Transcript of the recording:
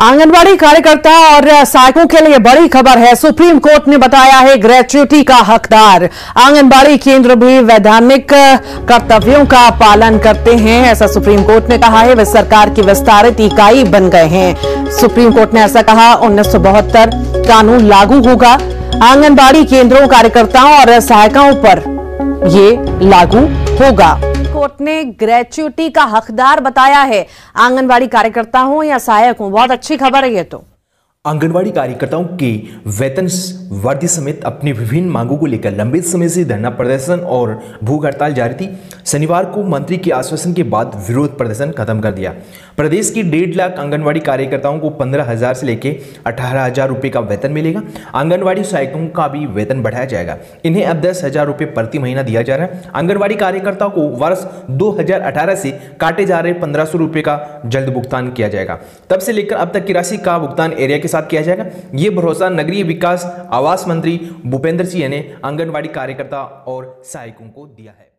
आंगनबाड़ी कार्यकर्ता और सहायकों के लिए बड़ी खबर है। सुप्रीम कोर्ट ने बताया है ग्रेच्युटी का हकदार। आंगनबाड़ी केंद्र भी वैधानिक कर्तव्यों का पालन करते हैं, ऐसा सुप्रीम कोर्ट ने कहा है। वे सरकार की विस्तारित इकाई बन गए हैं। सुप्रीम कोर्ट ने ऐसा कहा, उन्नीस सौ बहत्तर कानून लागू होगा। आंगनबाड़ी केंद्रों, कार्यकर्ताओं और सहायिकाओं पर ये लागू होगा। कोर्ट ने ग्रेच्युटी का हकदार बताया है। आंगनबाड़ी कार्यकर्ता हो या सहायक हो, बहुत अच्छी खबर है ये तो। आंगनबाड़ी कार्यकर्ताओं के वेतन वृद्धि समेत अपनी विभिन्न मांगों को लेकर लंबे समय से धरना प्रदर्शन और भूख हड़ताल जारी थी। शनिवार को मंत्री के आश्वासन के बाद विरोध प्रदर्शन खत्म कर दिया। प्रदेश की डेढ़ लाख आंगनबाड़ी कार्यकर्ताओं को पंद्रह हज़ार से लेकर अठारह हज़ार रुपये का वेतन मिलेगा। आंगनबाड़ी सहायकों का भी वेतन बढ़ाया जाएगा। इन्हें अब दस हज़ार रुपये प्रति महीना दिया जा रहा है। आंगनबाड़ी कार्यकर्ताओं को वर्ष दो हज़ार अठारह से काटे जा रहे पंद्रह सौ का जल्द भुगतान किया जाएगा। तब से लेकर अब तक की राशि का भुगतान एरिया के साथ किया जाएगा। ये भरोसा नगरीय विकास आवास मंत्री भूपेंद्र सिंह ने आंगनबाड़ी कार्यकर्ता और सहायकों को दिया है।